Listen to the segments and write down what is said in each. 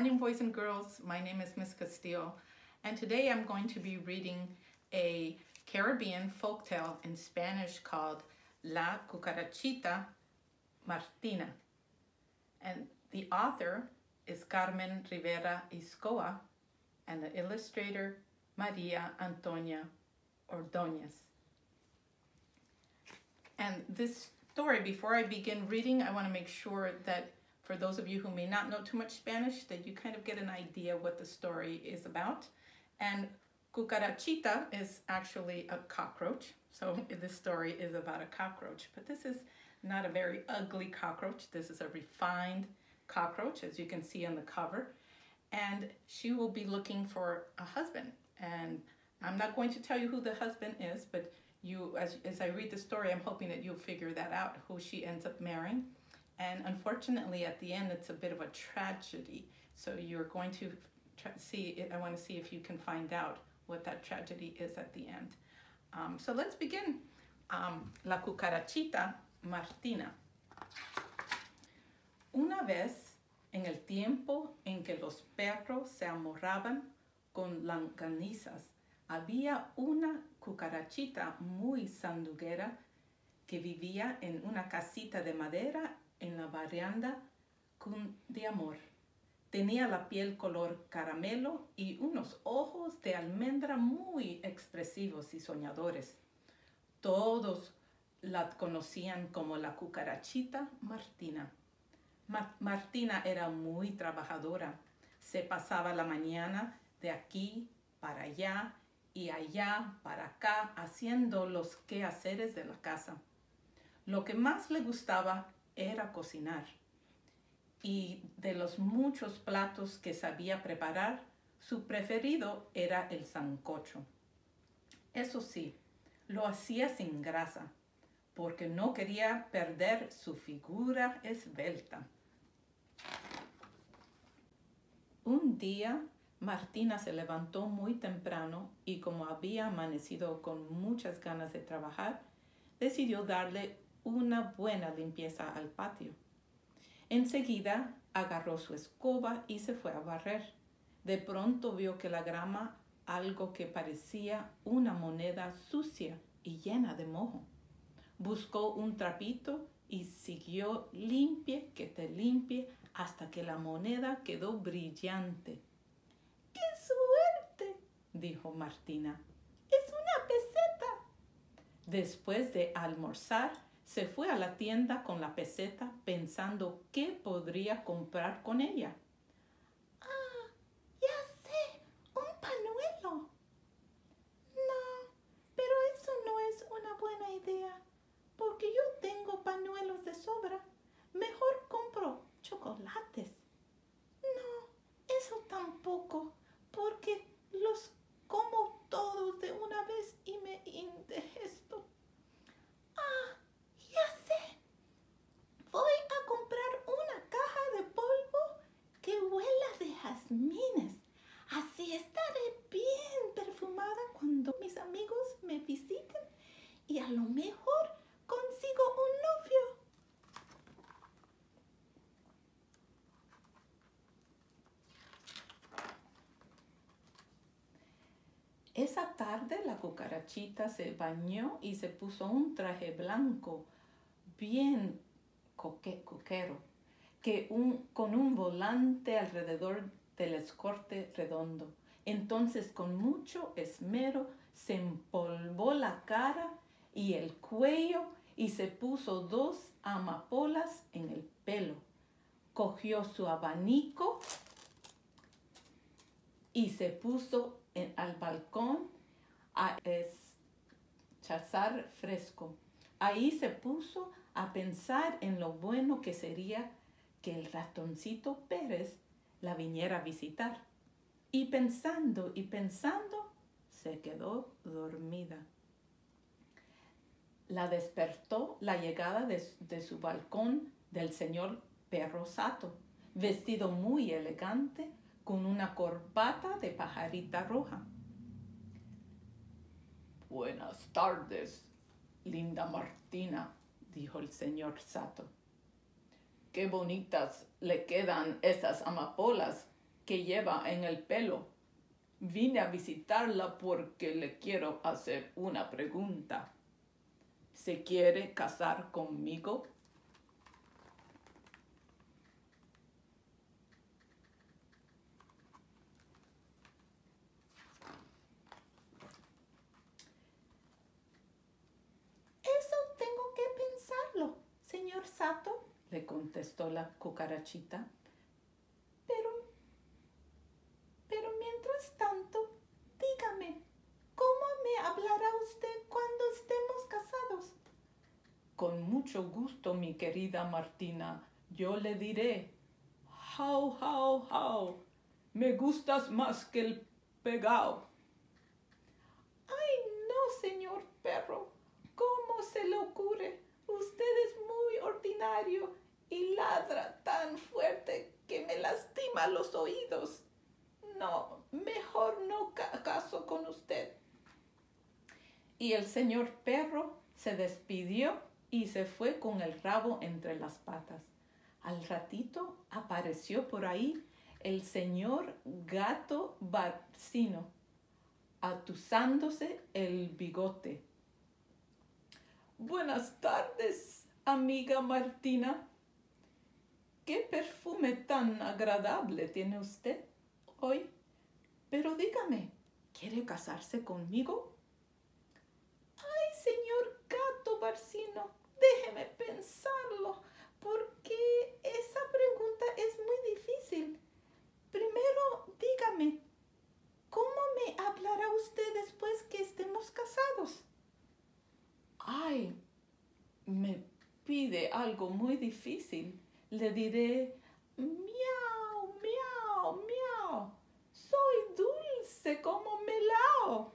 morning, boys and girls. My name is Miss Castillo, and today I'm going to be reading a Caribbean folktale in Spanish called La Cucarachita Martina. And the author is Carmen Rivera Izcoa, and the illustrator Maria Antonia Ordóñez. And this story, before I begin reading, I want to make sure that for those of you who may not know too much Spanish, that you kind of get an idea what the story is about. And cucarachita is actually a cockroach. So this story is about a cockroach, but this is not a very ugly cockroach. This is a refined cockroach, as you can see on the cover. And she will be looking for a husband. And I'm not going to tell you who the husband is, but you, as, as I read the story, I'm hoping that you'll figure that out, who she ends up marrying. And unfortunately, at the end, it's a bit of a tragedy. So you're going to see, I want to see if you can find out what that tragedy is at the end. Um, so let's begin. Um, La cucarachita Martina. Una vez, en el tiempo en que los perros se amorraban con langanizas, había una cucarachita muy sanduguera que vivía en una casita de madera en la barrianda de amor. Tenía la piel color caramelo y unos ojos de almendra muy expresivos y soñadores. Todos la conocían como la cucarachita Martina. Martina era muy trabajadora. Se pasaba la mañana de aquí para allá y allá para acá haciendo los quehaceres de la casa. Lo que más le gustaba era cocinar. Y de los muchos platos que sabía preparar, su preferido era el sancocho. Eso sí, lo hacía sin grasa, porque no quería perder su figura esbelta. Un día, Martina se levantó muy temprano y como había amanecido con muchas ganas de trabajar, decidió darle una buena limpieza al patio. Enseguida agarró su escoba y se fue a barrer. De pronto vio que la grama algo que parecía una moneda sucia y llena de mojo. Buscó un trapito y siguió limpie que te limpie hasta que la moneda quedó brillante. ¡Qué suerte! dijo Martina. Es una peseta. Después de almorzar, se fue a la tienda con la peseta pensando qué podría comprar con ella. Ah, ya sé, un pañuelo. No, pero eso no es una buena idea, porque yo tengo pañuelos de sobra. Mejor compro chocolates. No, eso tampoco, porque los como todos de una vez y me indigesto. Ah, ya sé. Voy a comprar una caja de polvo que huela de jazmines. Así estaré bien perfumada cuando mis amigos me visiten y a lo mejor consigo un novio. Esa tarde se bañó y se puso un traje blanco bien coquero, que un, con un volante alrededor del escorte redondo. Entonces con mucho esmero se empolvó la cara y el cuello y se puso dos amapolas en el pelo. Cogió su abanico y se puso al balcón a echar fresco. Ahí se puso a pensar en lo bueno que sería que el ratoncito Pérez la viniera a visitar. Y pensando y pensando, se quedó dormida. La despertó la llegada de, de su balcón del señor Perro Sato, vestido muy elegante, con una corbata de pajarita roja. Buenas tardes, linda Martina, dijo el señor Sato. Qué bonitas le quedan esas amapolas que lleva en el pelo. Vine a visitarla porque le quiero hacer una pregunta. ¿Se quiere casar conmigo? Eso tengo que pensarlo, señor Sato. le contestó la cucarachita. Pero, pero mientras tanto, dígame, ¿cómo me hablará usted cuando estemos casados? Con mucho gusto, mi querida Martina, yo le diré, how, how, how, me gustas más que el pegao. Ay, no, señor perro, ¿cómo se le ocurre? Usted es muy ordinario y ladra tan fuerte que me lastima los oídos. No, mejor no ca- caso con usted. Y el señor perro se despidió y se fue con el rabo entre las patas. Al ratito apareció por ahí el señor gato barcino, atusándose el bigote. Buenas tardes, amiga Martina. ¿Qué perfume tan agradable tiene usted hoy? Pero dígame, ¿quiere casarse conmigo? Ay, señor gato barcino, déjeme pensarlo, porque esa pregunta es muy difícil. Primero, dígame, ¿cómo me hablará usted después que estemos casados? Ay, me pide algo muy difícil. Le diré, Miau, miau, miau. Soy dulce como melao.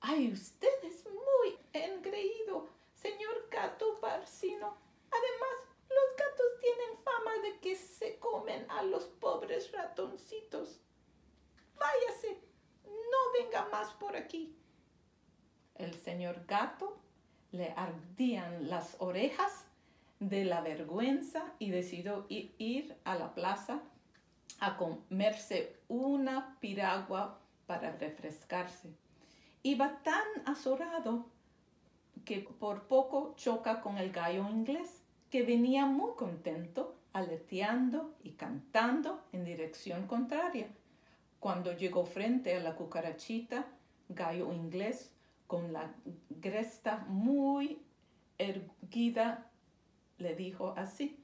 Ay, usted es muy engreído, señor gato barcino. Además, los gatos tienen fama de que se comen a los pobres ratoncitos. Váyase, no venga más por aquí. el señor gato le ardían las orejas de la vergüenza y decidió ir a la plaza a comerse una piragua para refrescarse. Iba tan azorado que por poco choca con el gallo inglés, que venía muy contento, aleteando y cantando en dirección contraria. Cuando llegó frente a la cucarachita, gallo inglés, con la cresta muy erguida, le dijo así.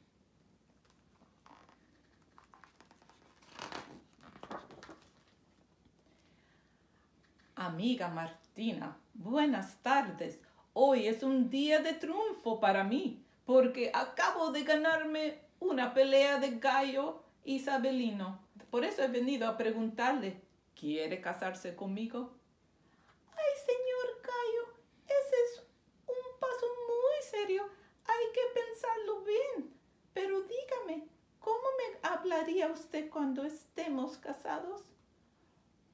Amiga Martina, buenas tardes. Hoy es un día de triunfo para mí, porque acabo de ganarme una pelea de gallo isabelino. Por eso he venido a preguntarle, ¿quiere casarse conmigo? Ay, señor Gallo, ese es un paso muy serio. Hay que pensarlo bien. Pero dígame, ¿cómo me hablaría usted cuando estemos casados?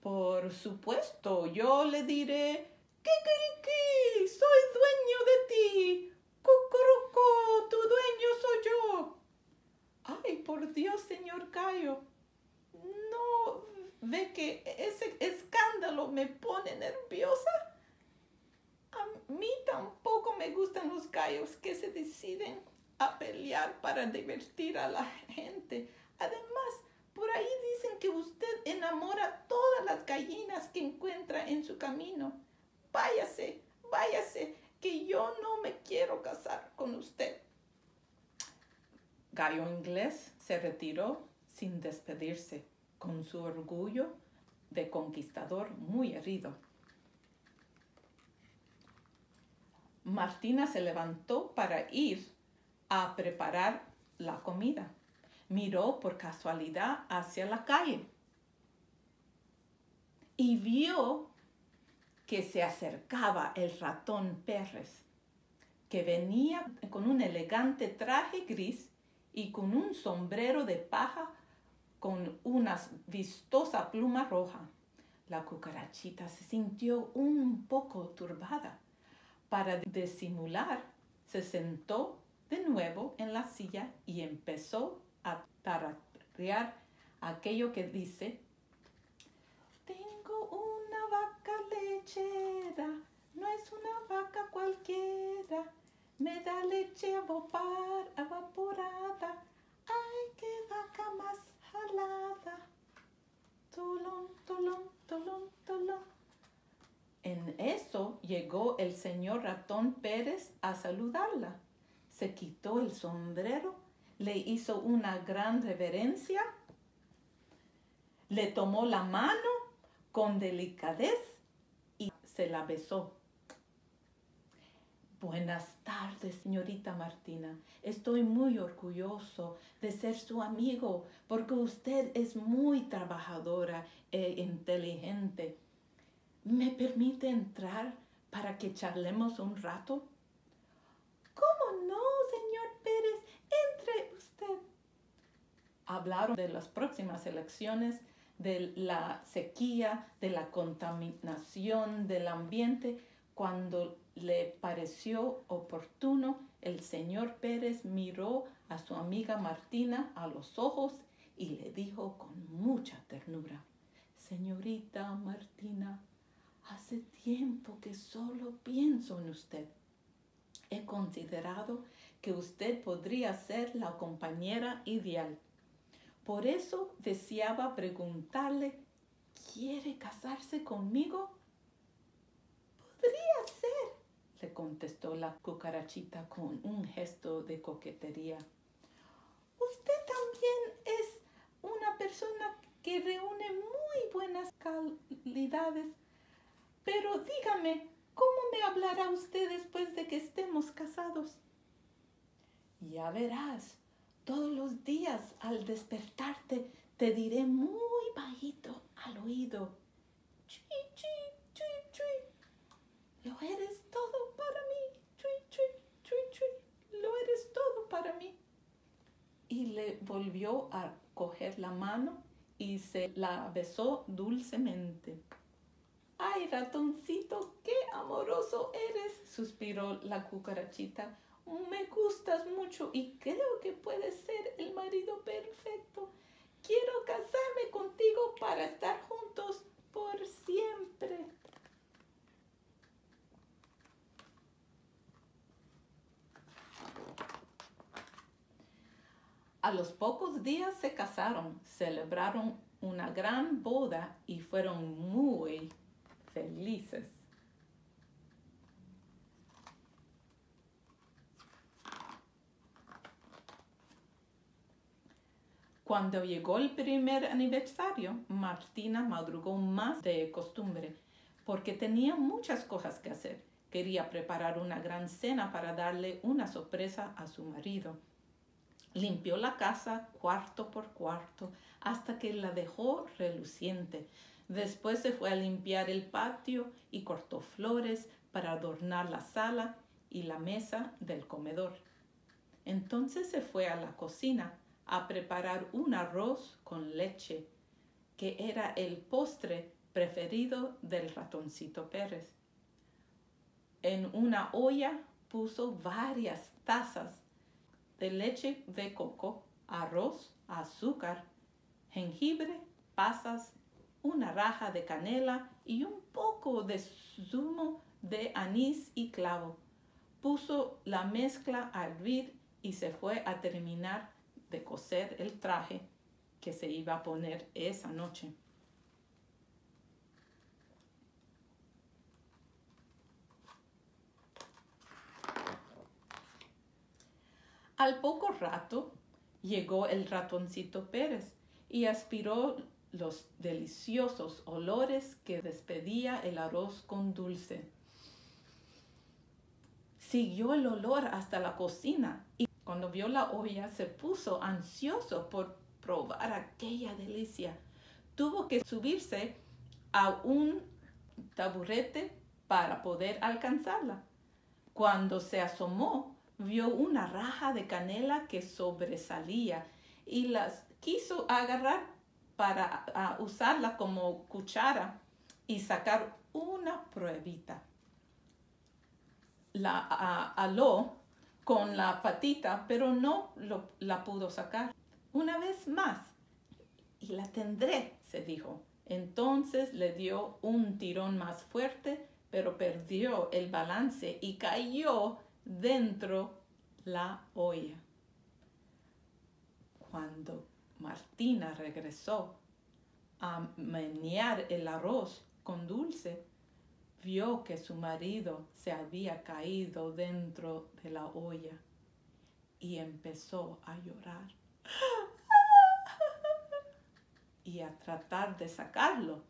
Por supuesto, yo le diré, ¡Kikiriki! ¡Soy dueño de ti! ¡Cucuruco! ¡Tu dueño soy yo! ay, por Dios, señor Gallo, ¿No ve que ese escándalo me pone nerviosa? A mí tampoco me gustan los gallos que se deciden a pelear para divertir a la gente. Además, por ahí dicen que usted enamora todas las gallinas que encuentra en su camino. Váyase, váyase, que yo no me quiero casar con usted. Gallo inglés se retiró sin despedirse, con su orgullo de conquistador muy herido. Martina se levantó para ir a preparar la comida. Miró por casualidad hacia la calle y vio que se acercaba el ratón Pérez, que venía con un elegante traje gris y con un sombrero de paja con una vistosa pluma roja. La cucarachita se sintió un poco turbada. Para disimular, se sentó de nuevo en la silla y empezó a tararear aquello que dice, Tengo una vaca lechera, no es una vaca cualquiera. Me da leche a vapor, evaporada. ¡Ay, qué vaca más jalada! Tolón, tolón, tolón, tolón. En eso llegó el señor ratón Pérez a saludarla. Se quitó el sombrero, le hizo una gran reverencia, le tomó la mano con delicadez y se la besó. Buenas tardes, señorita Martina. Estoy muy orgulloso de ser su amigo porque usted es muy trabajadora e inteligente. ¿Me permite entrar para que charlemos un rato? ¿Cómo no, señor Pérez? Entre usted. Hablaron de las próximas elecciones, de la sequía, de la contaminación del ambiente. Cuando le pareció oportuno, el señor Pérez miró a su amiga Martina a los ojos y le dijo con mucha ternura, Señorita Martina, hace tiempo que solo pienso en usted. He considerado que usted podría ser la compañera ideal. Por eso deseaba preguntarle, ¿quiere casarse conmigo? Podría ser, le contestó la cucarachita con un gesto de coquetería. Usted también es una persona que reúne muy buenas calidades. Pero dígame, ¿cómo me hablará usted después de que estemos casados? Ya verás, todos los días al despertarte te diré muy bajito al oído. Chui, chui, chui, chui. Lo eres todo para mí. Chui, chui, chui, chui. Lo eres todo para mí. Y le volvió a coger la mano y se la besó dulcemente. ¡Ay, ratoncito, qué amoroso eres! suspiró la cucarachita. Me gustas mucho y creo que puedes ser el marido perfecto. Quiero casarme contigo para estar juntos por siempre. A los pocos días se casaron, celebraron una gran boda y fueron muy felices. Cuando llegó el primer aniversario, Martina madrugó más de costumbre porque tenía muchas cosas que hacer. Quería preparar una gran cena para darle una sorpresa a su marido. Limpió la casa cuarto por cuarto hasta que la dejó reluciente. Después se fue a limpiar el patio y cortó flores para adornar la sala y la mesa del comedor. Entonces se fue a la cocina a preparar un arroz con leche, que era el postre preferido del ratoncito Pérez. En una olla puso varias tazas de leche de coco, arroz, azúcar, jengibre, pasas, una raja de canela y un poco de zumo de anís y clavo. Puso la mezcla a hervir y se fue a terminar de coser el traje que se iba a poner esa noche. Al poco rato llegó el ratoncito Pérez y aspiró los deliciosos olores que despedía el arroz con dulce. Siguió el olor hasta la cocina y cuando vio la olla se puso ansioso por probar aquella delicia. Tuvo que subirse a un taburete para poder alcanzarla. Cuando se asomó, vio una raja de canela que sobresalía y las quiso agarrar para usarla como cuchara y sacar una pruebita. La aló con la patita, pero no la pudo sacar. Una vez más y la tendré, se dijo. Entonces le dio un tirón más fuerte, pero perdió el balance y cayó dentro la olla. Cuando Martina regresó a menear el arroz con dulce, vio que su marido se había caído dentro de la olla y empezó a llorar y a tratar de sacarlo,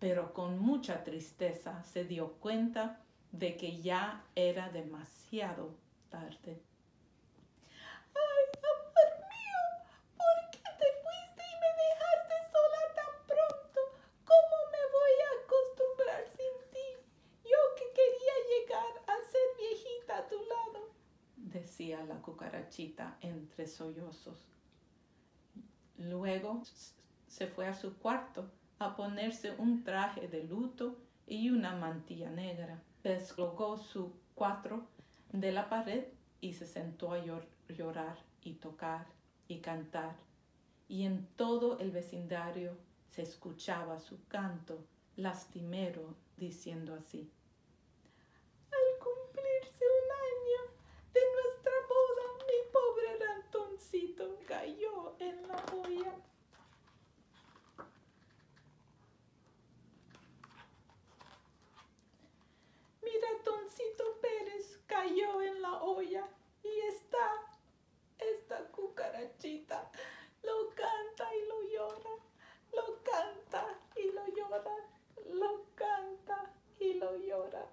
pero con mucha tristeza se dio cuenta de que ya era demasiado tarde. ¡Ay, amor mío! ¿Por qué te fuiste y me dejaste sola tan pronto? ¿Cómo me voy a acostumbrar sin ti? Yo que quería llegar a ser viejita a tu lado, decía la cucarachita entre sollozos. Luego se fue a su cuarto a ponerse un traje de luto y una mantilla negra. Descolgó su cuatro de la pared y se sentó a llorar y tocar y cantar. Y en todo el vecindario se escuchaba su canto lastimero diciendo así. Cayó en la olla y está, esta cucarachita lo canta y lo llora, lo canta y lo llora, lo canta y lo llora.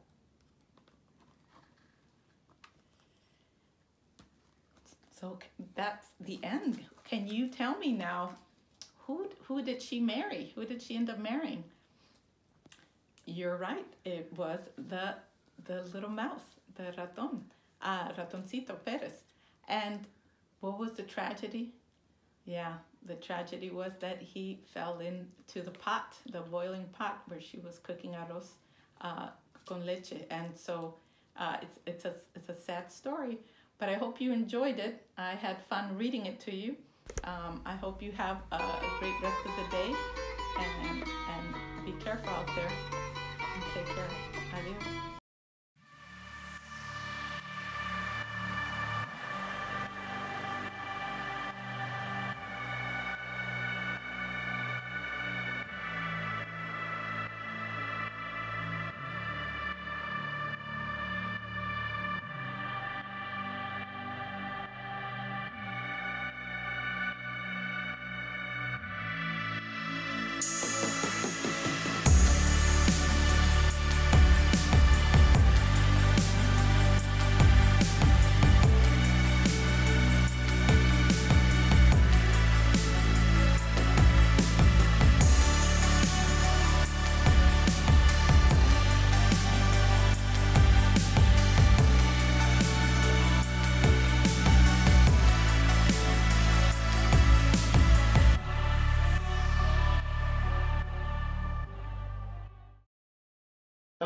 So that's the end. Can you tell me now, who who did she marry? Who did she end up marrying? You're right. It was the the little mouse, the raton, uh, ratoncito Perez. And what was the tragedy? Yeah, the tragedy was that he fell into the pot, the boiling pot where she was cooking arroz uh, con leche, and so uh, it's it's a it's a sad story. But I hope you enjoyed it. I had fun reading it to you. Um, I hope you have a, great rest of the day, and and be careful out there. And take care.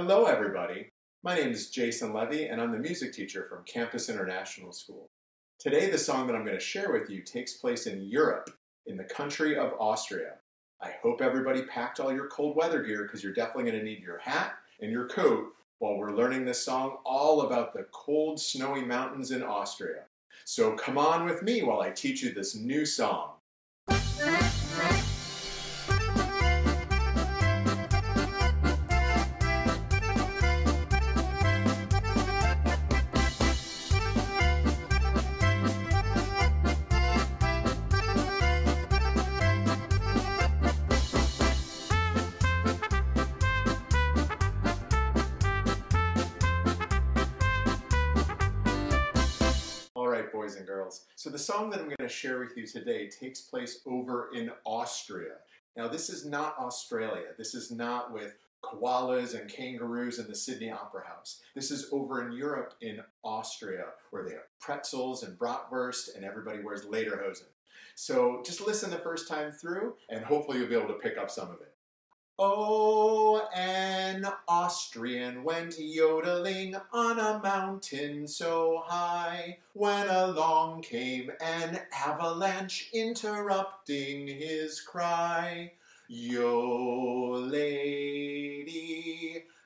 Hello, everybody. My name is Jason Levy, and I'm the music teacher from Campus International School. Today, the song that I'm going to share with you takes place in Europe, in the country of Austria. I hope everybody packed all your cold weather gear because you're definitely going to need your hat and your coat while we're learning this song all about the cold, snowy mountains in Austria. So come on with me while I teach you this new song. So the song that I'm going to share with you today takes place over in Austria. Now this is not Australia. This is not with koalas and kangaroos in the Sydney Opera House. This is over in Europe in Austria where they have pretzels and bratwurst and everybody wears lederhosen. So just listen the first time through and hopefully you'll be able to pick up some of it. Oh, an Austrian went yodeling on a mountain so high when along came an avalanche interrupting his cry. Yo-lady,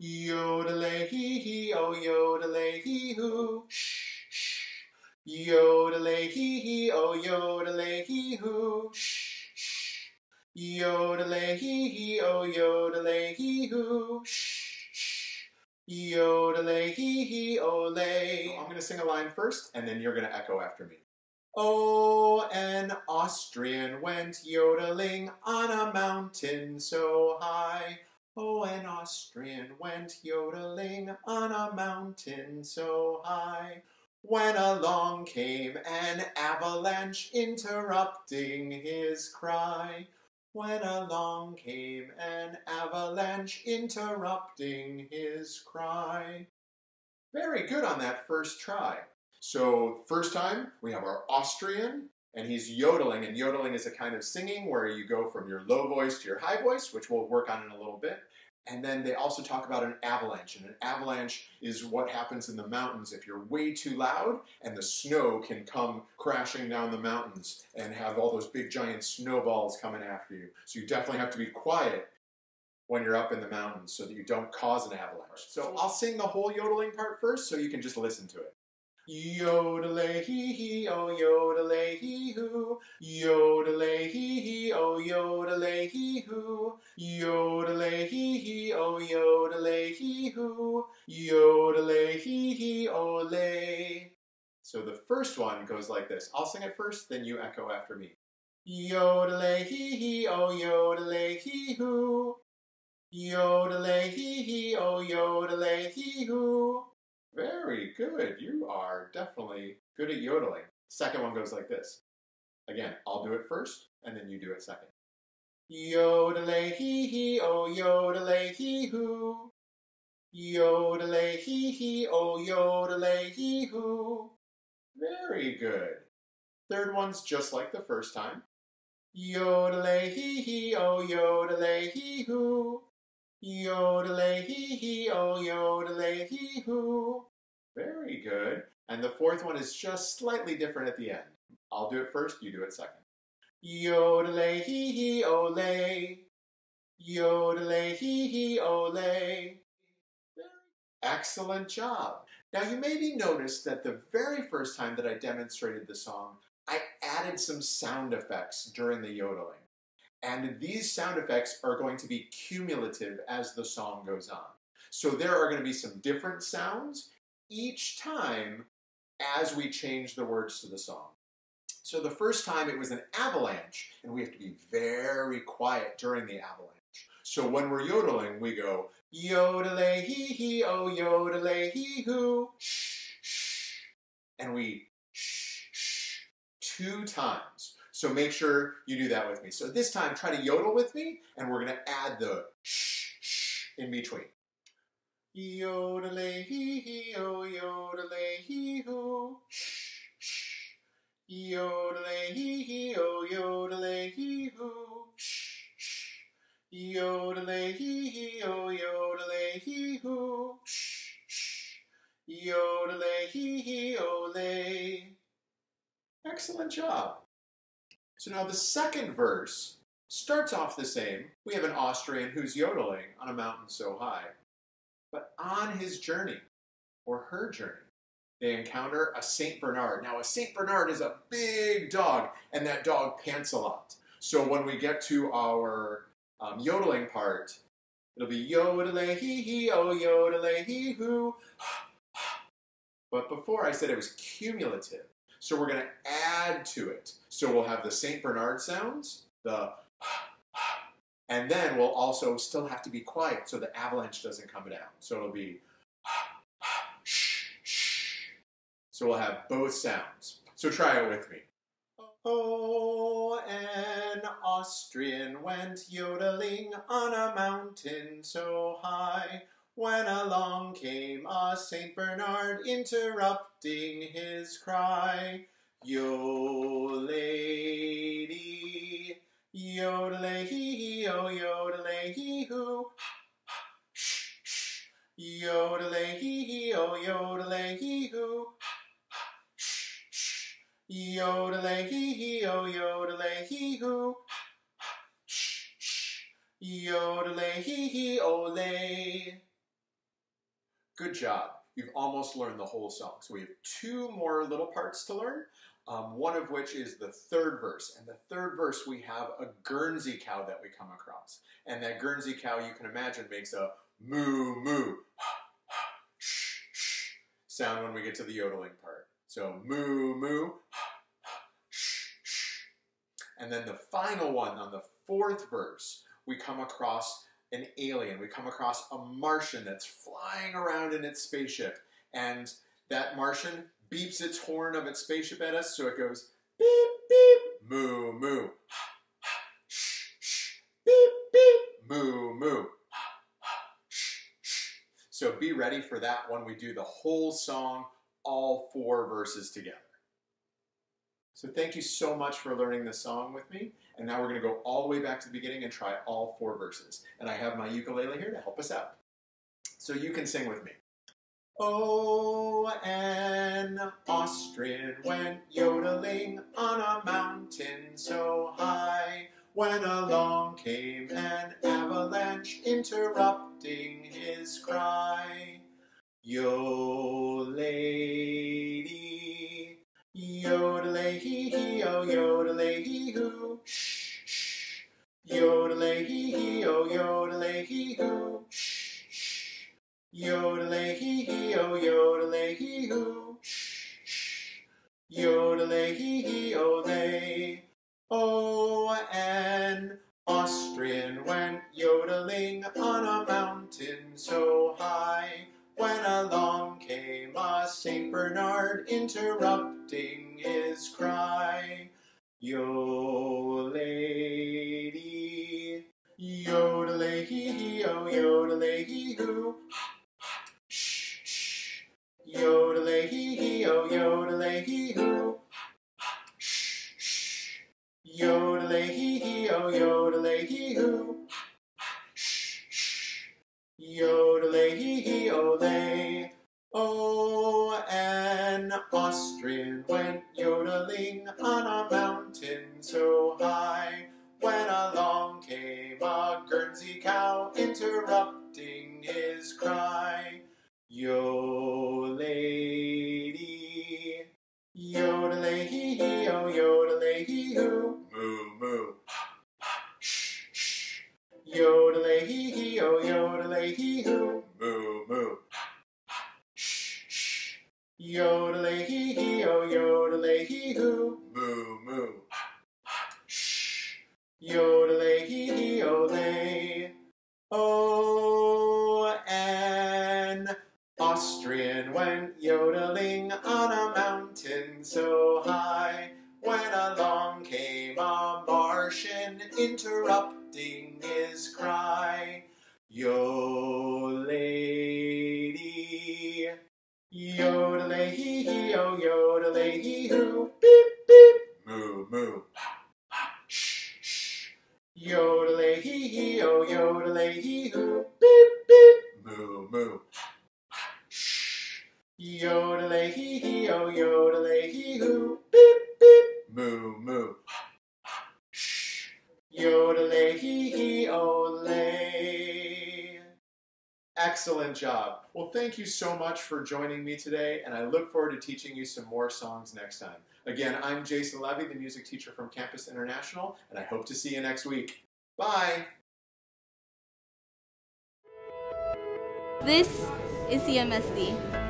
yodelay-hee-hee, oh yodelay-hee-hoo, shh, shh. Yodelay-hee-hee, oh yodelay-hee-hoo, shh, shh. Yodelay-hee-hee, oh yodelay-hee-hoo, shh, shh. Yodelay-hee-hee, olay. So I'm going to sing a line first, and then you're going to echo after me. Oh, an Austrian went yodeling on a mountain so high. Oh, an Austrian went yodeling on a mountain so high. When along came an avalanche interrupting his cry. When along came an avalanche interrupting his cry. Very good on that first try. So, first time, we have our Austrian, and he's yodeling. And yodeling is a kind of singing where you go from your low voice to your high voice, which we'll work on in a little bit. And then they also talk about an avalanche. And an avalanche is what happens in the mountains if you're way too loud and the snow can come crashing down the mountains and have all those big giant snowballs coming after you. So you definitely have to be quiet when you're up in the mountains so that you don't cause an avalanche. So I'll sing the whole yodeling part first so you can just listen to it. Yodelay hee hee, oh yodelay hee hoo. Yodelay hee hee, oh yodelay hee hoo. Yodelay hee hee, oh yodelay hee hoo. Yodelay hee hee, olay. So the first one goes like this. I'll sing it first, then you echo after me. Yodelay hee hee, oh yodelay hee hoo. Yodelay hee hee, oh yodelay hee hoo. Very good. You are definitely good at yodeling. Second one goes like this. Again, I'll do it first, and then you do it second. Yodelay hee hee, oh yodelay hee hoo. Yodelay hee hee, oh yodelay hee hoo. Very good. Third one's just like the first time. Yodelay hee hee, oh yodelay hee hoo. Yodelay hee hee, oh yodelay hee hoo. Very good. And the fourth one is just slightly different at the end. I'll do it first, you do it second. Yodelay hee hee olay. Yodelay hee hee olay. Excellent job. Now you may maybe noticed that the very first time that I demonstrated the song, I added some sound effects during the yodeling. And these sound effects are going to be cumulative as the song goes on. So there are going to be some different sounds each time as we change the words to the song. So the first time it was an avalanche, and we have to be very quiet during the avalanche. So when we're yodeling, we go yodelay hee hee oh yodelay hee hoo shh shh, and we shh shh two times. So make sure you do that with me. So this time, try to yodel with me, and we're going to add the shh shh in between. Yodelay hee hee oh yodelay hee hoo shh shh. Yodelay hee hee oh yodelay hee hoo shh shh. Yodelay hee hee oh yodelay hee hoo shh shh. Yodelay hee hee olay. Excellent job. So now the second verse starts off the same. We have an Austrian who's yodeling on a mountain so high. But on his journey, or her journey, they encounter a St. Bernard. Now, a St. Bernard is a big dog, and that dog pants a lot. So when we get to our um, yodeling part, it'll be yodelay hee hee, oh yodelay hee hoo. But before I said it was cumulative. So we're going to add to it. So we'll have the St. Bernard sounds, the and then we'll also still have to be quiet so the avalanche doesn't come down. So it'll be shh, shh. So we'll have both sounds. So try it with me. Oh, an Austrian went yodeling on a mountain so high when along came a Saint Bernard interrupting his cry. Yo, lady, yodelay hee oh yodelay hee hoo. Yodelay hee hee oh, yodelay hee hoo. Yodelay hee hee oh, yodelay hee hoo. Yodelay hee hee ole. Good job. You've almost learned the whole song. So we have two more little parts to learn, um, one of which is the third verse. And the third verse, we have a Guernsey cow that we come across. And that Guernsey cow, you can imagine, makes a moo moo sh sh sound when we get to the yodeling part. So moo moo and then the final one on the fourth verse, we come across an alien. We come across a Martian that's flying around in its spaceship. And that Martian beeps its horn of its spaceship at us, so it goes beep, beep, moo, moo. Shh, shh, beep, beep, moo, moo. So be ready for that when we do the whole song, all four verses together. So thank you so much for learning this song with me. And now we're going to go all the way back to the beginning and try all four verses. And I have my ukulele here to help us out. So you can sing with me. Oh, an Austrian went yodeling on a mountain so high when along came an avalanche interrupting his cry. Yo, lady, yodelay hee hee, oh yodelay hee hoo, shh shh, yodelay hee hee, oh yodelay hee hoo, shh shh, yodelay hee hee, oh yodelay hee hoo, shh shh, yodelay hee hee, oh lay. Oh, an Austrian went yodeling on a mountain so high when along came a Saint Bernard interrupting his cry. Yo, Excellent job. Well, thank you so much for joining me today, and I look forward to teaching you some more songs next time. Again, I'm Jason Levy, the music teacher from Campus International, and I hope to see you next week. Bye. This is CMSD.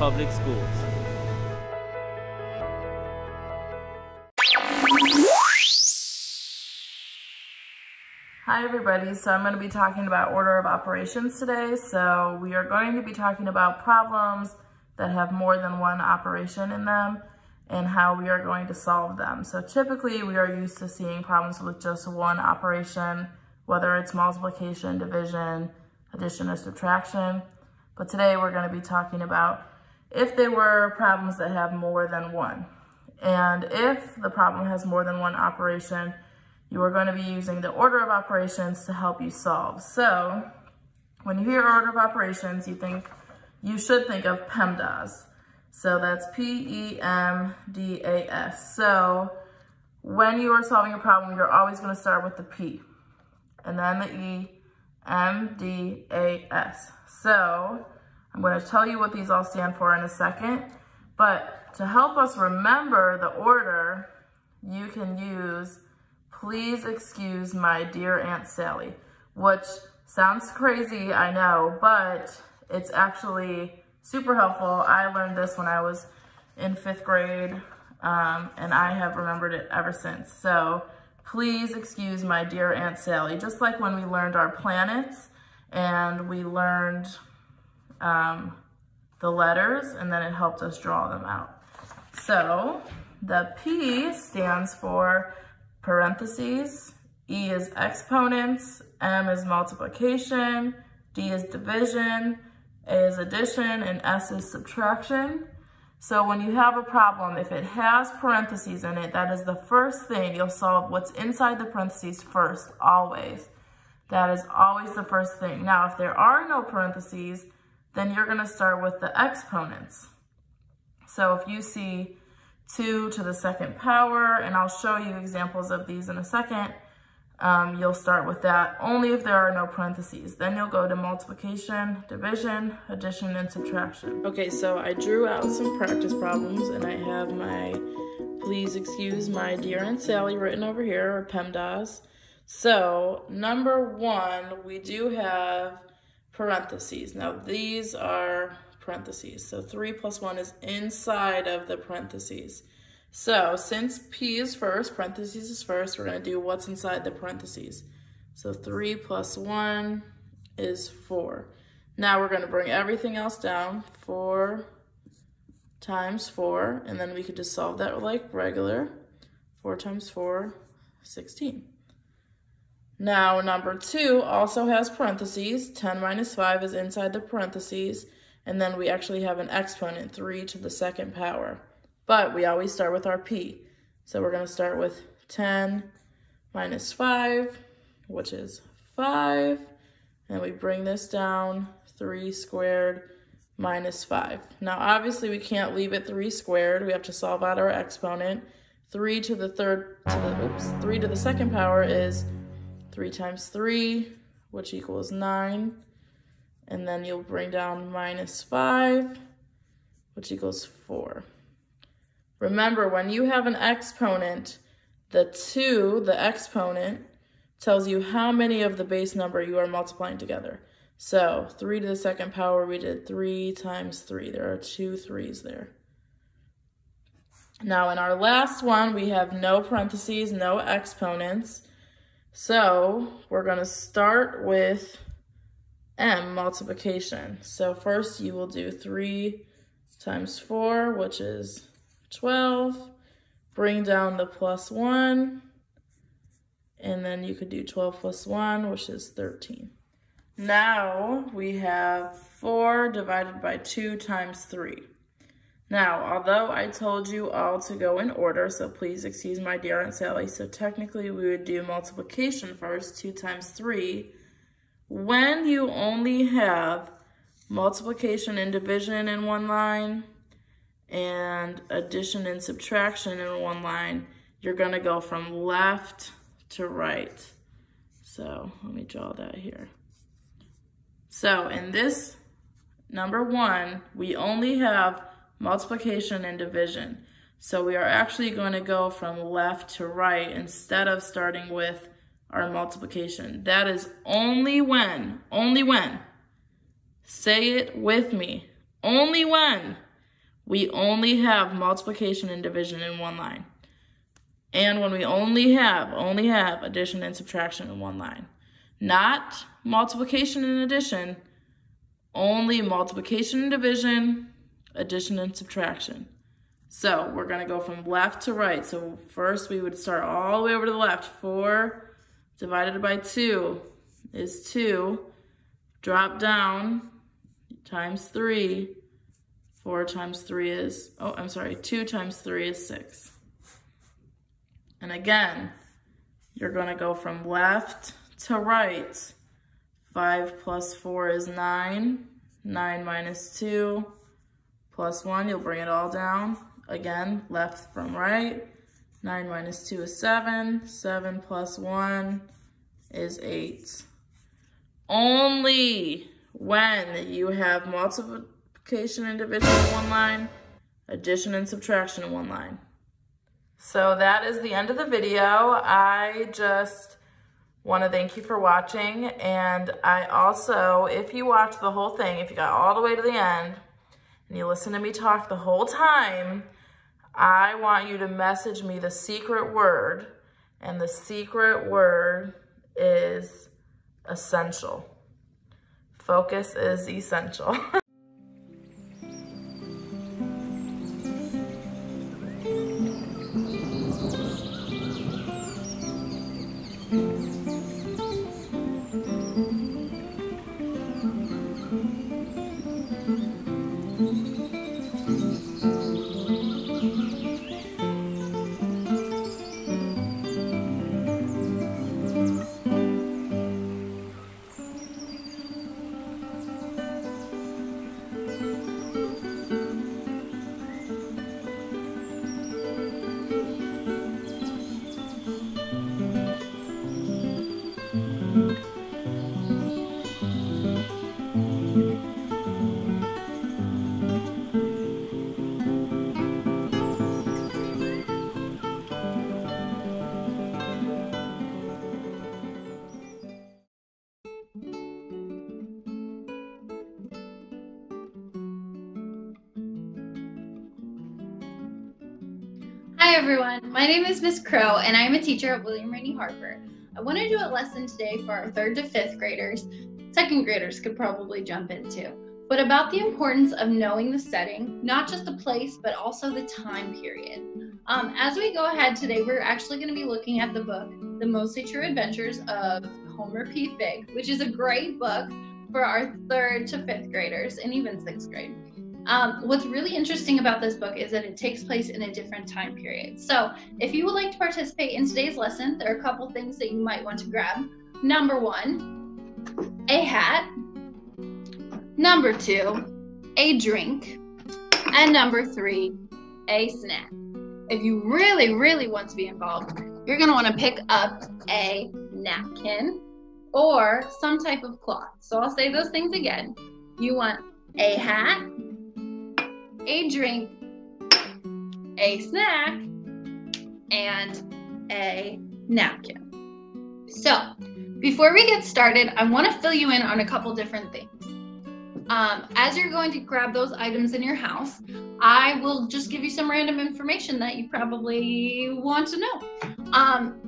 Public schools. Hi everybody, so I'm going to be talking about order of operations today. So we are going to be talking about problems that have more than one operation in them. and how we are going to solve them. So typically we are used to seeing problems with just one operation, whether it's multiplication, division, addition, or subtraction. But today we're gonna be talking about if there were problems that have more than one. And if the problem has more than one operation, you are going to be using the order of operations to help you solve. So when you hear order of operations, you think you should think of PEMDAS. So that's P-E-M-D-A-S. So when you are solving a problem, you're always going to start with the P and then the E, M, D, A, S. So I'm going to tell you what these all stand for in a second, but to help us remember the order, you can use please excuse my dear Aunt Sally, which sounds crazy, I know, but it's actually super helpful. I learned this when I was in fifth grade, um, and I have remembered it ever since. So please excuse my dear Aunt Sally, just like when we learned our planets and we learned um, the letters, and then it helped us draw them out. So the P stands for parentheses, E is exponents, M is multiplication, D is division, A is addition, and S is subtraction. So when you have a problem, if it has parentheses in it, that is the first thing you'll solve what's inside the parentheses first, always. That is always the first thing. Now, if there are no parentheses, then you're gonna start with the exponents. So if you see 2 to the second power, and I'll show you examples of these in a second. Um, you'll start with that only if there are no parentheses. Then you'll go to multiplication, division, addition, and subtraction. Okay, so I drew out some practice problems, and I have my, please excuse my dear Aunt Sally written over here, or PEMDAS. So number one, we do have parentheses. Now these are parentheses. So 3 plus 1 is inside of the parentheses. So since P is first, parentheses is first, we're going to do what's inside the parentheses. So 3 plus 1 is 4. Now we're going to bring everything else down. 4 times 4, and then we could just solve that like regular. 4 times 4, 16. Now number 2 also has parentheses. 10 minus 5 is inside the parentheses and then we actually have an exponent, 3 to the second power. But we always start with our p. So we're going to start with 10 minus 5, which is 5. And we bring this down, 3 squared minus 5. Now, obviously, we can't leave it 3 squared. We have to solve out our exponent. 3 to the third, to the, oops, 3 to the second power is 3 times 3, which equals 9 and then you'll bring down minus 5, which equals 4. Remember, when you have an exponent, the 2, the exponent, tells you how many of the base number you are multiplying together. So 3 to the second power, we did 3 times 3. There are two 3's there. Now in our last one, we have no parentheses, no exponents. So we're going to start with m multiplication. So first you will do 3 times 4, which is 12. Bring down the plus 1. And then you could do 12 plus 1, which is 13. Now we have 4 divided by 2 times 3. Now, although I told you all to go in order, so please excuse my dear Aunt Sally, so technically we would do multiplication first, 2 times 3, when you only have multiplication and division in one line and addition and subtraction in one line, you're going to go from left to right. So let me draw that here. So in this number one, we only have multiplication and division. So we are actually going to go from left to right instead of starting with our multiplication. That is only when, only when, say it with me, only when we only have multiplication and division in one line. And when we only have, only have addition and subtraction in one line. Not multiplication and addition, only multiplication and division, addition and subtraction. So we're gonna go from left to right. So first we would start all the way over to the left. Four divided by two is two. Drop down times three. Four times three is, oh, I'm sorry, two times three is six. And again, you're gonna go from left to right. Five plus four is nine. Nine minus two plus one, you'll bring it all down. Again, left from right. Nine minus two is seven. Seven plus one is eight. Only when you have multiplication and division in one line, addition and subtraction in one line. So that is the end of the video. I just want to thank you for watching. And I also, if you watch the whole thing, if you got all the way to the end and you listen to me talk the whole time, I want you to message me the secret word. And the secret word is essential. Focus is essential. my name is Miss Crow and I'm a teacher at William Rainey Harper. I want to do a lesson today for our third to fifth graders. Second graders could probably jump in too, but about the importance of knowing the setting, not just the place, but also the time period. Um, as we go ahead today, we're actually going to be looking at the book, The Mostly True Adventures of Homer P. Figg, which is a great book for our third to fifth graders and even sixth grade. Um, what's really interesting about this book is that it takes place in a different time period. So, if you would like to participate in today's lesson, there are a couple things that you might want to grab. Number one, a hat. Number two, a drink. And number three, a snack. If you really, really want to be involved, you're going to want to pick up a napkin or some type of cloth. So, I'll say those things again. You want a hat, a drink, a snack, and a napkin. So, before we get started, I want to fill you in on a couple different things. Um, as you're going to grab those items in your house, I will just give you some random information that you probably want to know. Um,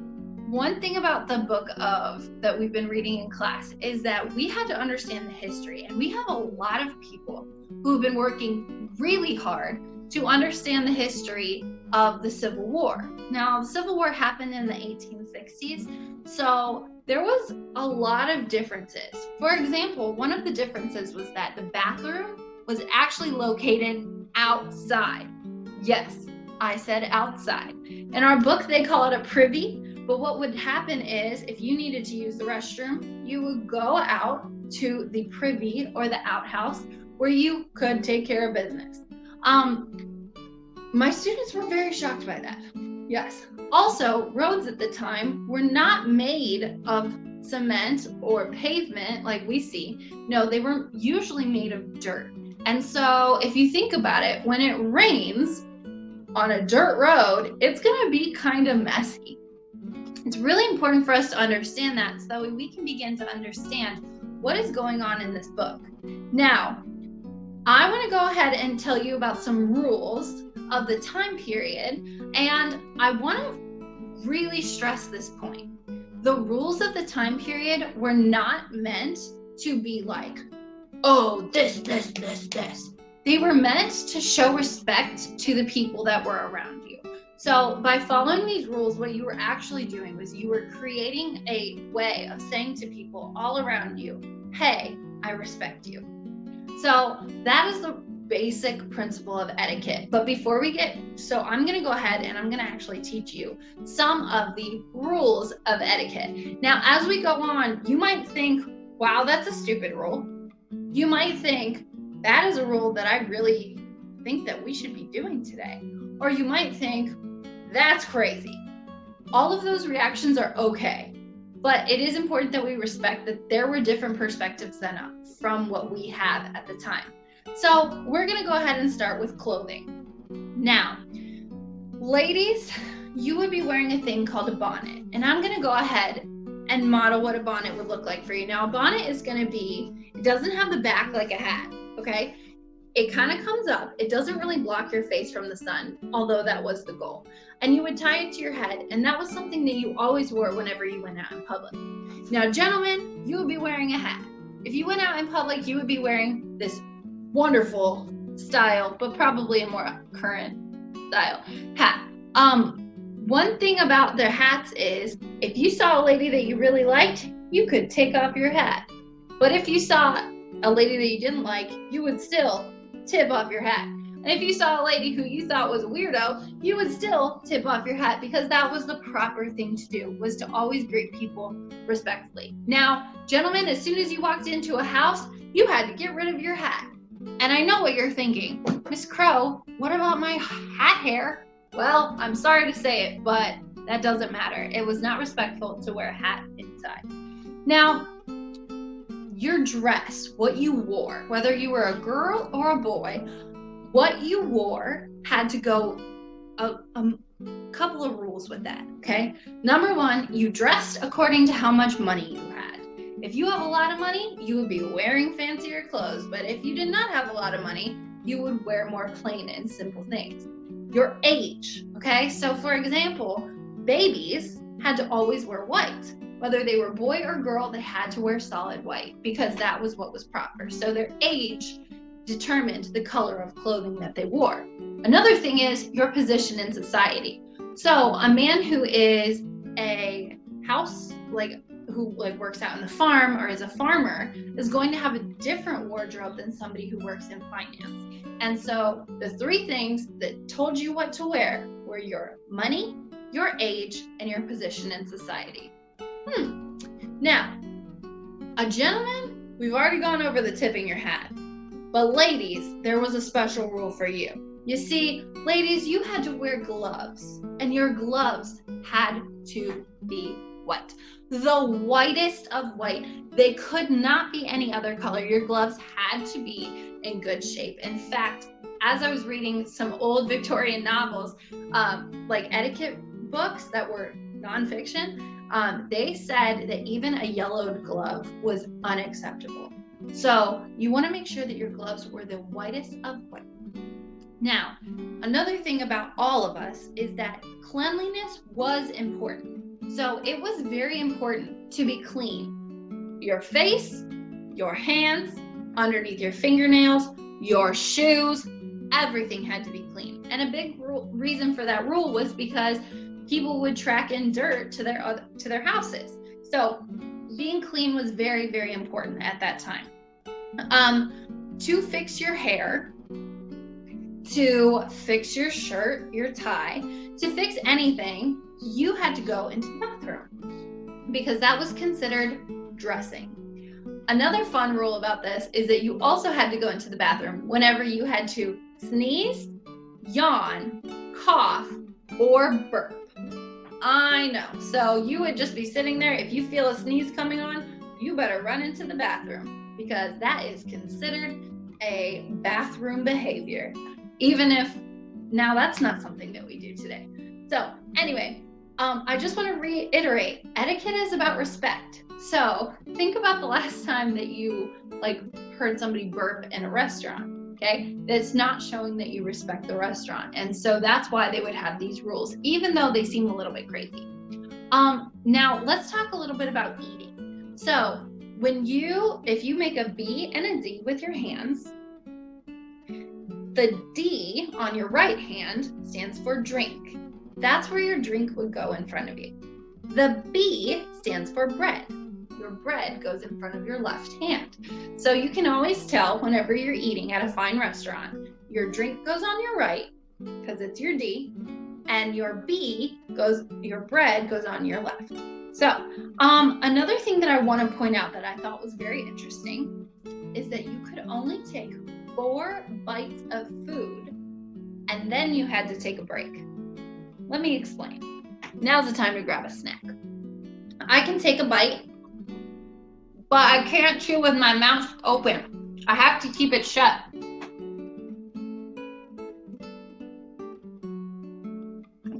one thing about the book of that we've been reading in class is that we had to understand the history, and we have a lot of people who have been working really hard to understand the history of the Civil War. Now, the Civil War happened in the 1860s, so there was a lot of differences. For example, one of the differences was that the bathroom was actually located outside. Yes, I said outside. In our book, they call it a privy. But what would happen is if you needed to use the restroom, you would go out to the privy or the outhouse where you could take care of business. Um, my students were very shocked by that. Yes. Also, roads at the time were not made of cement or pavement like we see. No, they were usually made of dirt. And so, if you think about it, when it rains on a dirt road, it's going to be kind of messy. It's really important for us to understand that so that we can begin to understand what is going on in this book. Now, I want to go ahead and tell you about some rules of the time period, and I want to really stress this point. The rules of the time period were not meant to be like, oh, this, this, this, this. they were meant to show respect to the people that were around you. So, by following these rules, what you were actually doing was you were creating a way of saying to people all around you, hey, I respect you. So, that is the basic principle of etiquette. But before we get, so I'm going to go ahead and I'm going to actually teach you some of the rules of etiquette. Now, as we go on, you might think, wow, that's a stupid rule. You might think, that is a rule that I really think that we should be doing today. Or you might think, that's crazy. All of those reactions are okay, but it is important that we respect that there were different perspectives than us from what we have at the time. So we're gonna go ahead and start with clothing. Now, ladies, you would be wearing a thing called a bonnet, and I'm gonna go ahead and model what a bonnet would look like for you. Now, a bonnet is gonna be, it doesn't have the back like a hat, okay? It kind of comes up. It doesn't really block your face from the sun, although that was the goal and you would tie it to your head, and that was something that you always wore whenever you went out in public. Now, gentlemen, you would be wearing a hat. If you went out in public, you would be wearing this wonderful style, but probably a more current style hat. Um, one thing about their hats is if you saw a lady that you really liked, you could take off your hat. But if you saw a lady that you didn't like, you would still tip off your hat. And if you saw a lady who you thought was a weirdo, you would still tip off your hat because that was the proper thing to do, was to always greet people respectfully. Now, gentlemen, as soon as you walked into a house, you had to get rid of your hat. And I know what you're thinking. Miss Crow, what about my hat hair? Well, I'm sorry to say it, but that doesn't matter. It was not respectful to wear a hat inside. Now, your dress, what you wore, whether you were a girl or a boy, what you wore had to go a, a couple of rules with that. Okay. Number one, you dressed according to how much money you had. If you have a lot of money, you would be wearing fancier clothes. But if you did not have a lot of money, you would wear more plain and simple things. Your age. Okay. So, for example, babies had to always wear white. Whether they were boy or girl, they had to wear solid white because that was what was proper. So, their age determined the color of clothing that they wore. Another thing is your position in society. So a man who is a house like who like works out in the farm or is a farmer is going to have a different wardrobe than somebody who works in finance. And so the three things that told you what to wear were your money, your age, and your position in society. Hmm. Now, a gentleman, we've already gone over the tipping your hat. But ladies, there was a special rule for you. You see, ladies, you had to wear gloves, and your gloves had to be white. The whitest of white. They could not be any other color. Your gloves had to be in good shape. In fact, as I was reading some old Victorian novels, um, like etiquette books that were nonfiction, um, they said that even a yellowed glove was unacceptable. So you want to make sure that your gloves were the whitest of white. Now, another thing about all of us is that cleanliness was important. So it was very important to be clean. Your face, your hands, underneath your fingernails, your shoes, everything had to be clean. And a big rule, reason for that rule was because people would track in dirt to their to their houses. So being clean was very very important at that time. Um, to fix your hair, to fix your shirt, your tie, to fix anything, you had to go into the bathroom because that was considered dressing. Another fun rule about this is that you also had to go into the bathroom whenever you had to sneeze, yawn, cough, or burp. I know. So you would just be sitting there. If you feel a sneeze coming on, you better run into the bathroom because that is considered a bathroom behavior, even if now that's not something that we do today. So, anyway, um, I just want to reiterate etiquette is about respect. So, think about the last time that you like heard somebody burp in a restaurant. Okay, it's not showing that you respect the restaurant, and so that's why they would have these rules, even though they seem a little bit crazy. Um, now, let's talk a little bit about eating. So, when you, if you make a B and a D with your hands, the D on your right hand stands for drink. That's where your drink would go in front of you. The B stands for bread. Your bread goes in front of your left hand. So you can always tell whenever you're eating at a fine restaurant, your drink goes on your right because it's your D, and your B goes, your bread goes on your left. So, um, another thing that I want to point out that I thought was very interesting is that you could only take four bites of food and then you had to take a break. Let me explain. Now's the time to grab a snack. I can take a bite, but I can't chew with my mouth open. I have to keep it shut.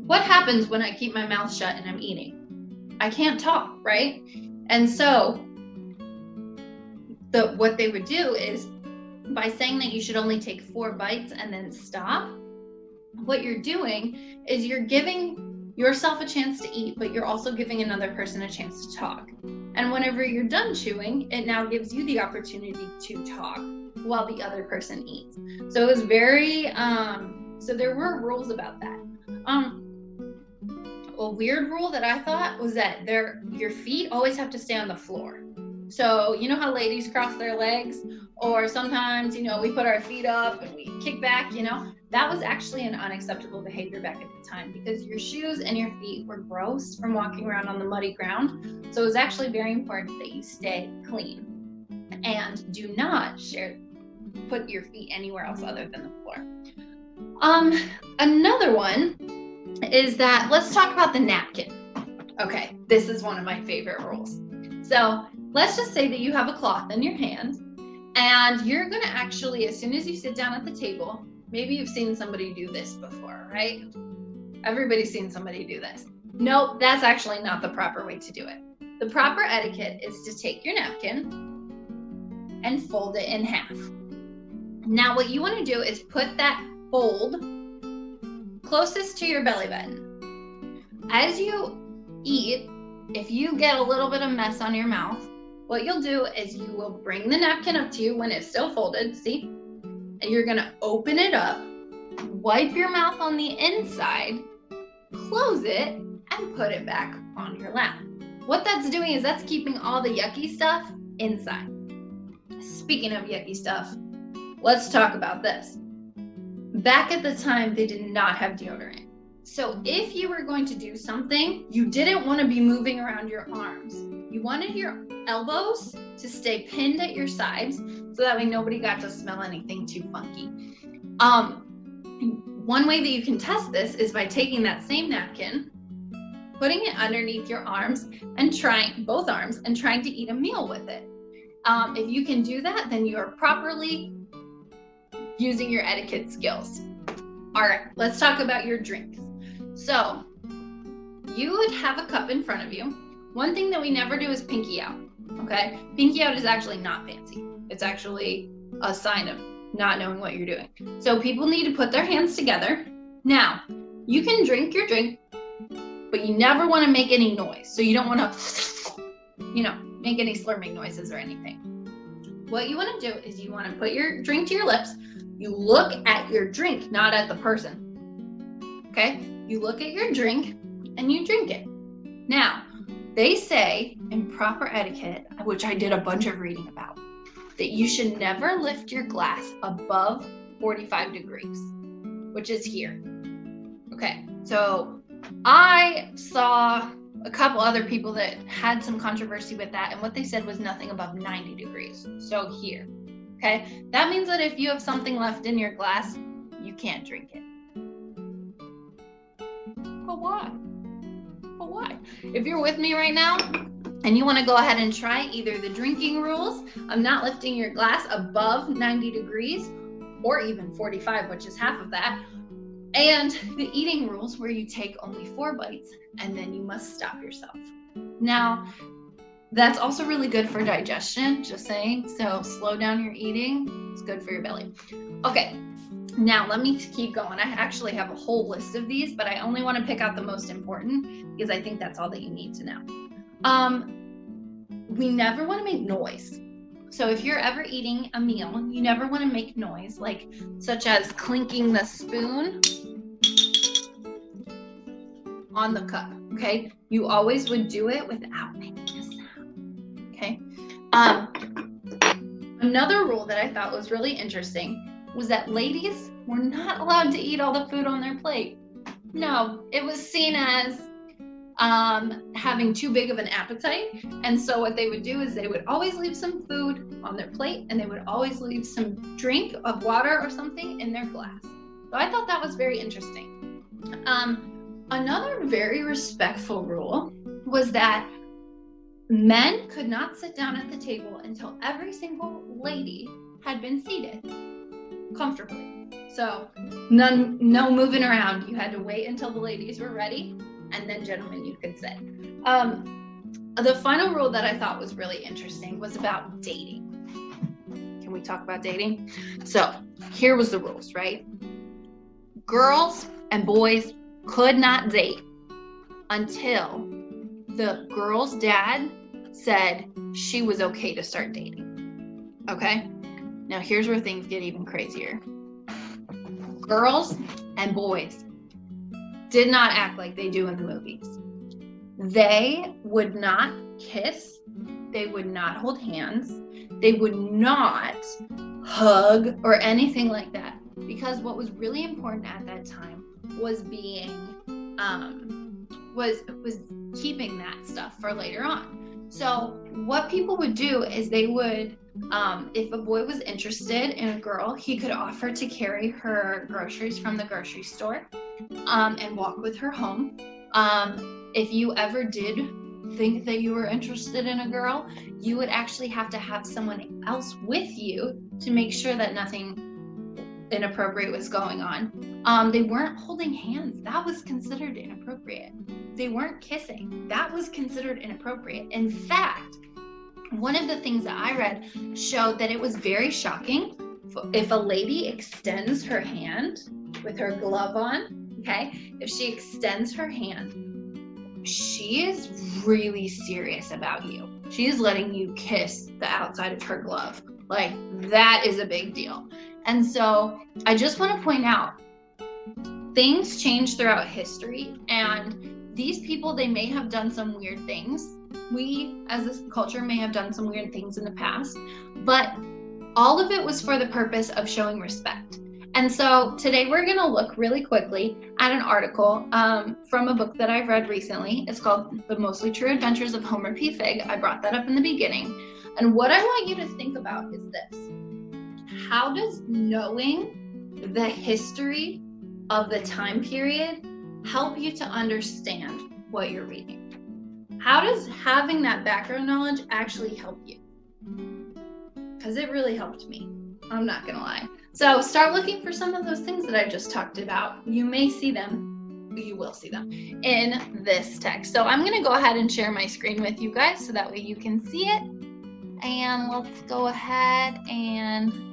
What happens when I keep my mouth shut and I'm eating? I can't talk, right? And so the what they would do is by saying that you should only take four bites and then stop, what you're doing is you're giving yourself a chance to eat, but you're also giving another person a chance to talk. And whenever you're done chewing, it now gives you the opportunity to talk while the other person eats. So it was very um so there were rules about that. Um a weird rule that I thought was that their your feet always have to stay on the floor. So, you know how ladies cross their legs? Or sometimes, you know, we put our feet up and we kick back, you know? That was actually an unacceptable behavior back at the time because your shoes and your feet were gross from walking around on the muddy ground. So it was actually very important that you stay clean and do not share put your feet anywhere else other than the floor. Um, another one is that let's talk about the napkin. Okay, this is one of my favorite rules. So let's just say that you have a cloth in your hand and you're going to actually, as soon as you sit down at the table, maybe you've seen somebody do this before, right? Everybody's seen somebody do this. Nope, that's actually not the proper way to do it. The proper etiquette is to take your napkin and fold it in half. Now, what you want to do is put that fold closest to your belly button. As you eat, if you get a little bit of mess on your mouth, what you'll do is you will bring the napkin up to you when it's still folded, see? And you're gonna open it up, wipe your mouth on the inside, close it, and put it back on your lap. What that's doing is that's keeping all the yucky stuff inside. Speaking of yucky stuff, let's talk about this. Back at the time, they did not have deodorant. So if you were going to do something, you didn't want to be moving around your arms. You wanted your elbows to stay pinned at your sides so that way nobody got to smell anything too funky. Um, one way that you can test this is by taking that same napkin, putting it underneath your arms and trying both arms and trying to eat a meal with it. Um, if you can do that, then you are properly using your etiquette skills. All right, let's talk about your drinks. So, you would have a cup in front of you. One thing that we never do is pinky out. Okay? Pinky out is actually not fancy. It's actually a sign of not knowing what you're doing. So, people need to put their hands together. Now, you can drink your drink, but you never want to make any noise. So, you don't want to, you know, make any slurping noises or anything. What you want to do is you want to put your drink to your lips. You look at your drink, not at the person. Okay? you look at your drink and you drink it. Now, they say in proper etiquette, which I did a bunch of reading about, that you should never lift your glass above 45 degrees, which is here. Okay, so I saw a couple other people that had some controversy with that, and what they said was nothing above 90 degrees. So here. Okay, that means that if you have something left in your glass, you can't drink it. But why? If you're with me right now and you want to go ahead and try either the drinking rules of not lifting your glass above 90 degrees or even 45, which is half of that, and the eating rules where you take only four bites and then you must stop yourself. Now, that's also really good for digestion, just saying. So slow down your eating. It's good for your belly. Okay, now, let me keep going. I actually have a whole list of these, but I only want to pick out the most important because I think that's all that you need to know. Um, we never want to make noise. So if you're ever eating a meal, you never want to make noise, like such as clinking the spoon on the cup. Okay, you always would do it without making a sound. Okay. Um, another rule that I thought was really interesting was that ladies were not allowed to eat all the food on their plate. No, it was seen as um, having too big of an appetite. And so, what they would do is they would always leave some food on their plate and they would always leave some drink of water or something in their glass. So, I thought that was very interesting. Um, another very respectful rule was that men could not sit down at the table until every single lady had been seated comfortably. So, none, no moving around. You had to wait until the ladies were ready and then gentlemen you could sit. um, the final rule that i thought was really interesting was about dating can we talk about dating so here was the rules right girls and boys could not date until the girl's dad said she was okay to start dating okay now here's where things get even crazier girls and boys did not act like they do in the movies. They would not kiss, they would not hold hands, they would not hug or anything like that. Because what was really important at that time was being um was was keeping that stuff for later on. So what people would do is they would um, if a boy was interested in a girl, he could offer to carry her groceries from the grocery store um, and walk with her home. Um, if you ever did think that you were interested in a girl, you would actually have to have someone else with you to make sure that nothing inappropriate was going on. Um, they weren't holding hands. That was considered inappropriate. They weren't kissing. That was considered inappropriate. In fact, one of the things that I read showed that it was very shocking if a lady extends her hand with her glove on, okay, if she extends her hand, she is really serious about you. She is letting you kiss the outside of her glove. Like, that is a big deal. And so I just want to point out things change throughout history, and these people, they may have done some weird things we as a culture may have done some weird things in the past, but all of it was for the purpose of showing respect. And so today we're going to look really quickly at an article um, from a book that I've read recently. It's called The Mostly True Adventures of Homer P. Figg. I brought that up in the beginning. And what I want you to think about is this How does knowing the history of the time period help you to understand what you're reading? How does having that background knowledge actually help you? Because it really helped me. I'm not going to lie. So start looking for some of those things that I just talked about. You may see them, you will see them in this text. So I'm going to go ahead and share my screen with you guys so that way you can see it. And let's go ahead and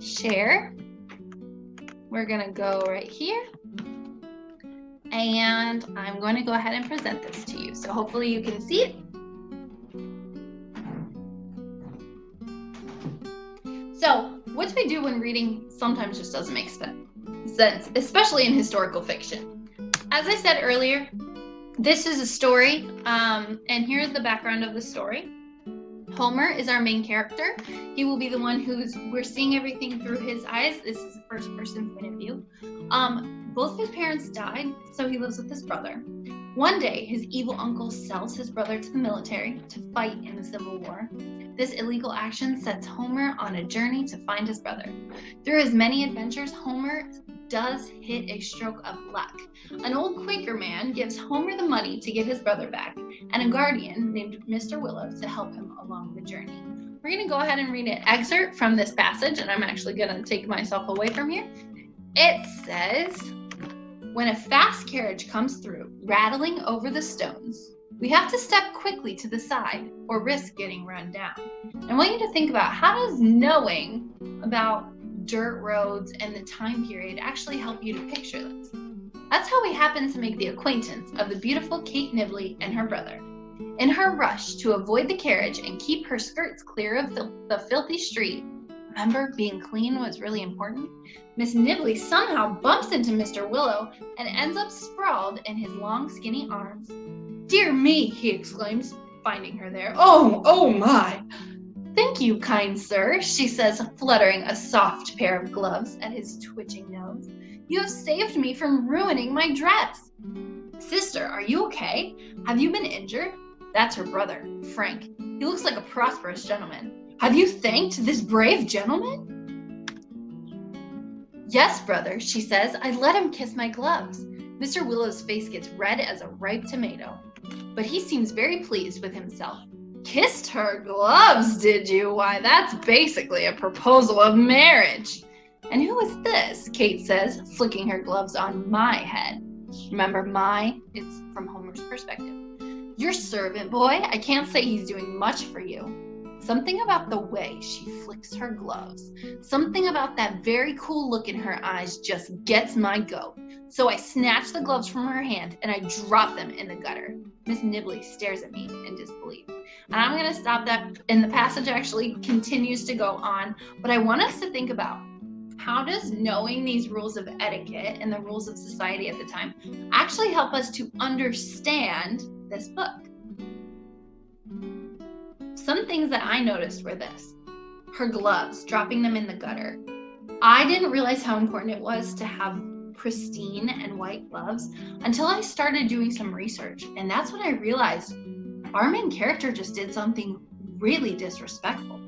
share. We're going to go right here and I'm going to go ahead and present this to you. So hopefully you can see it. So what do we do when reading sometimes just doesn't make sense, especially in historical fiction? As I said earlier, this is a story, um, and here's the background of the story. Homer is our main character. He will be the one who's we're seeing everything through his eyes. This is a first person point of view. Um, both of his parents died, so he lives with his brother. One day, his evil uncle sells his brother to the military to fight in the Civil War. This illegal action sets Homer on a journey to find his brother. Through his many adventures, Homer does hit a stroke of luck. An old Quaker man gives Homer the money to get his brother back, and a guardian named Mr. Willow to help him along the journey. We're going to go ahead and read an excerpt from this passage, and I'm actually going to take myself away from here. It says, When a fast carriage comes through, rattling over the stones, we have to step quickly to the side or risk getting run down. I want you to think about how does knowing about dirt roads and the time period actually help you to picture this. That's how we happen to make the acquaintance of the beautiful Kate Nibley and her brother. In her rush to avoid the carriage and keep her skirts clear of the, the filthy street, remember being clean was really important? Miss Nibley somehow bumps into Mr. Willow and ends up sprawled in his long, skinny arms. Dear me, he exclaims, finding her there. Oh, oh my! Thank you, kind sir, she says, fluttering a soft pair of gloves at his twitching nose. You have saved me from ruining my dress. Sister, are you okay? Have you been injured? That's her brother, Frank. He looks like a prosperous gentleman. Have you thanked this brave gentleman? Yes, brother, she says. I let him kiss my gloves. Mr. Willow's face gets red as a ripe tomato, but he seems very pleased with himself. Kissed her gloves, did you? Why, that's basically a proposal of marriage. And who is this? Kate says, flicking her gloves on my head. Remember, my, it's from Homer's perspective. Your servant boy, I can't say he's doing much for you. Something about the way she flicks her gloves, something about that very cool look in her eyes just gets my goat. So I snatch the gloves from her hand and I drop them in the gutter. Miss Nibley stares at me in disbelief. And I'm going to stop that. And the passage actually continues to go on, but I want us to think about how does knowing these rules of etiquette and the rules of society at the time actually help us to understand this book? Some things that I noticed were this her gloves, dropping them in the gutter. I didn't realize how important it was to have pristine and white gloves until I started doing some research. And that's when I realized our main character just did something really disrespectful.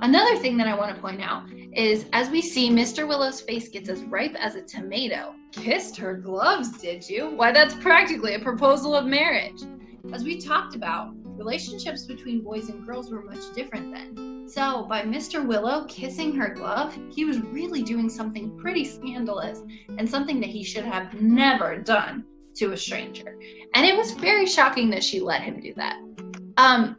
Another thing that I want to point out is as we see Mr. Willow's face gets as ripe as a tomato. Kissed her gloves, did you? Why, that's practically a proposal of marriage. As we talked about, relationships between boys and girls were much different then. So, by Mr. Willow kissing her glove, he was really doing something pretty scandalous and something that he should have never done to a stranger. And it was very shocking that she let him do that. Um,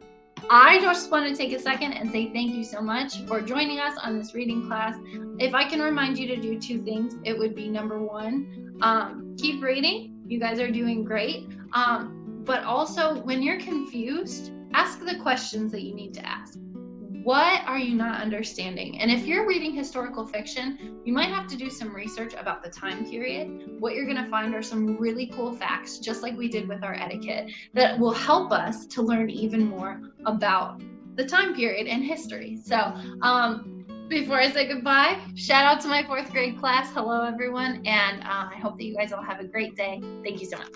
I just want to take a second and say thank you so much for joining us on this reading class. If I can remind you to do two things, it would be number one, um, keep reading. You guys are doing great. Um, but also, when you're confused, ask the questions that you need to ask. What are you not understanding? And if you're reading historical fiction, you might have to do some research about the time period. What you're going to find are some really cool facts, just like we did with our etiquette, that will help us to learn even more about the time period and history. So, um, before I say goodbye, shout out to my fourth grade class. Hello, everyone. And uh, I hope that you guys all have a great day. Thank you so much.